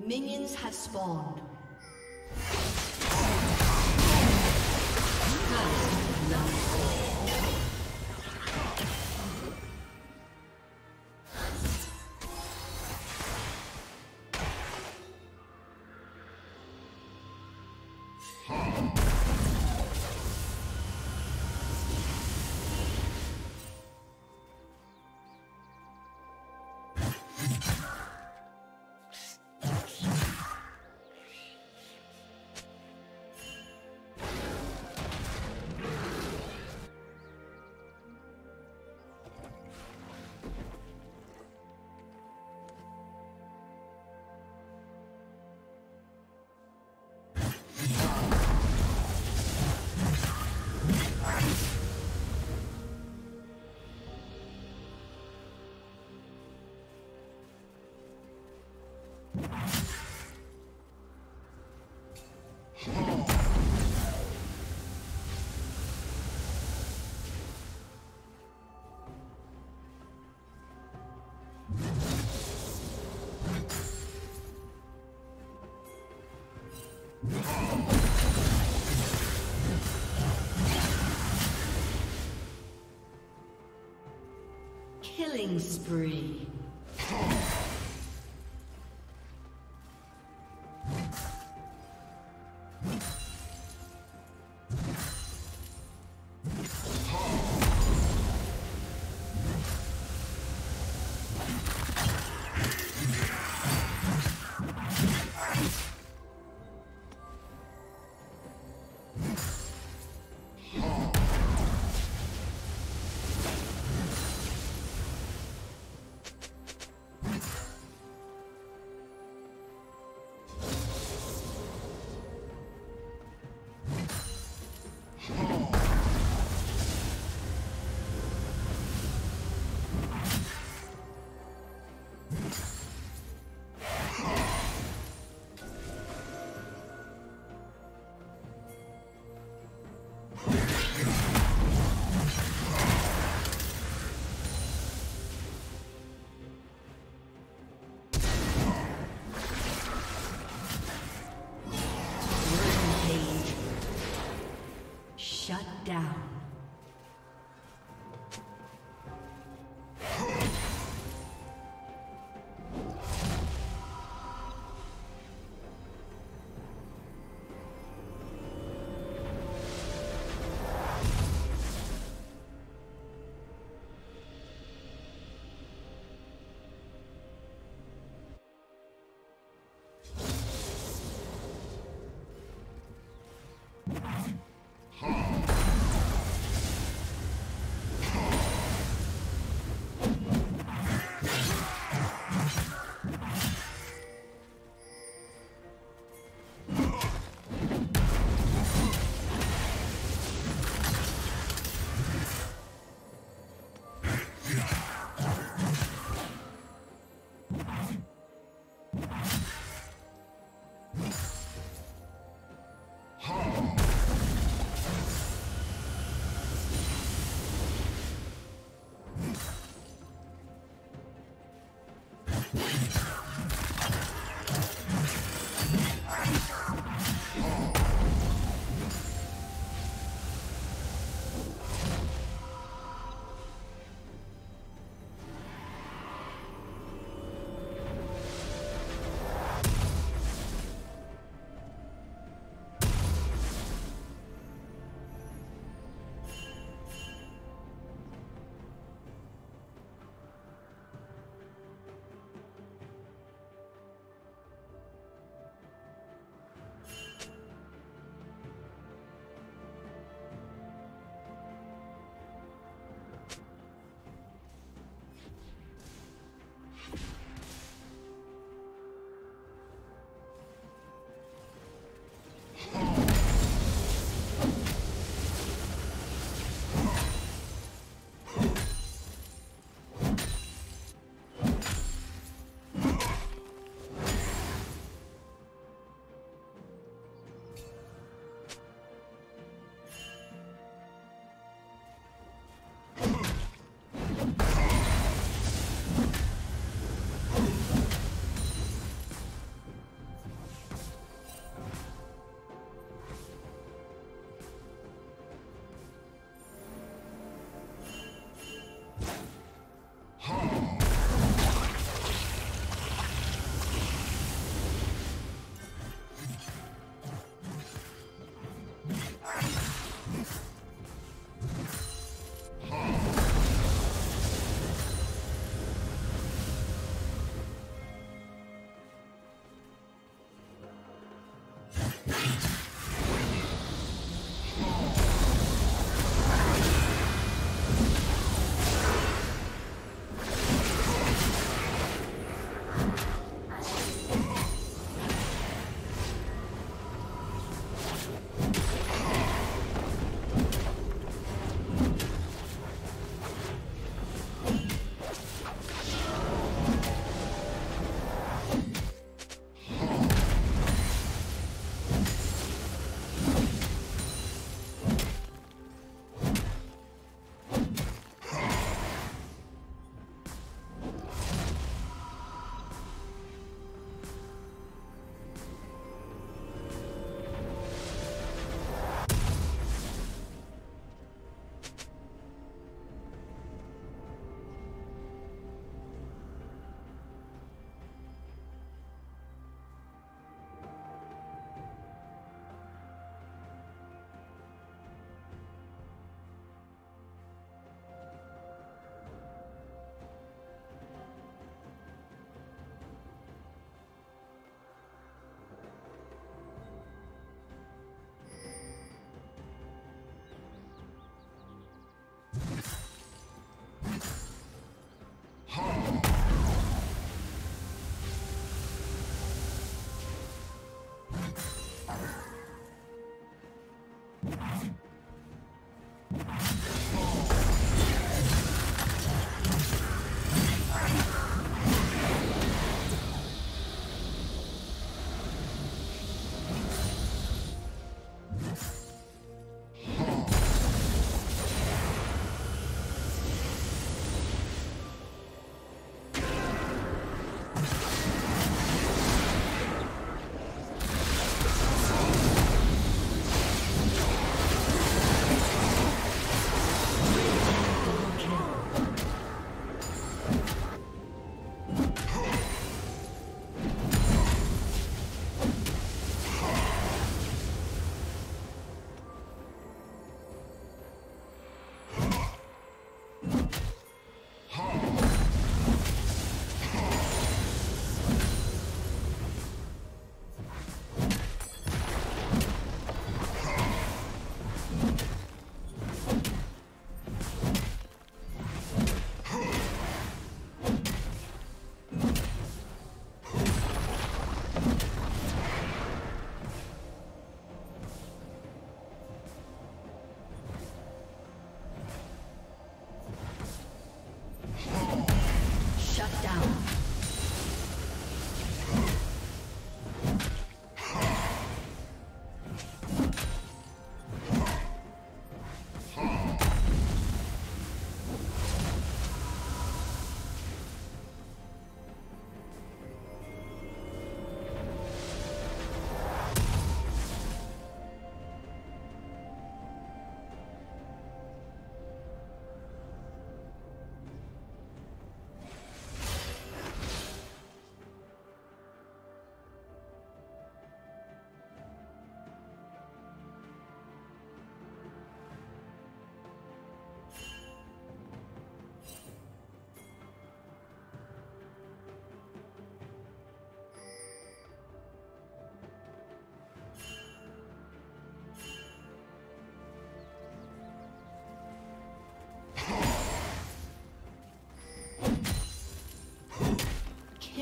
Minions have spawned. Killing spree.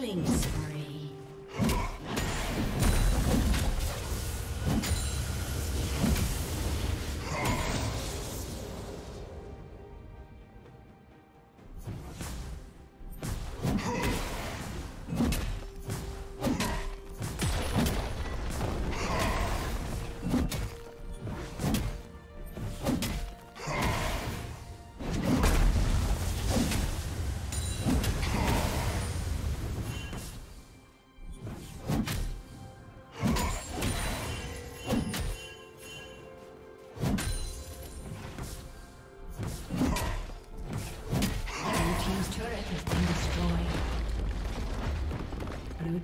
Killing spree.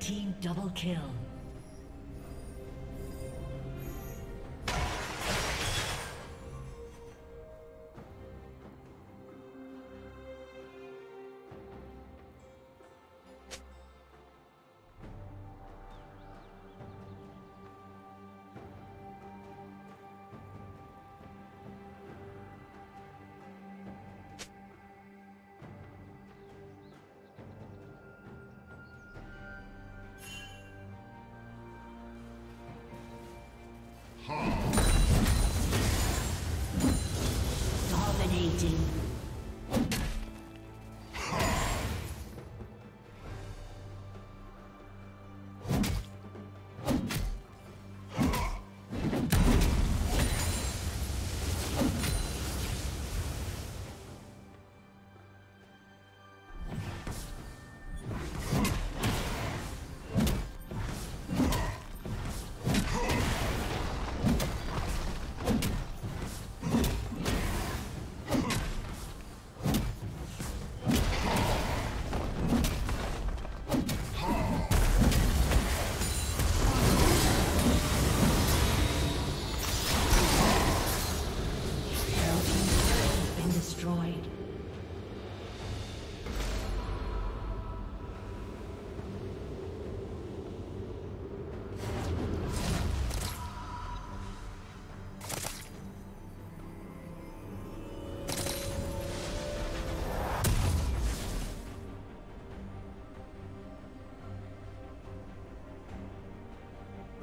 Team double kill. Dominating.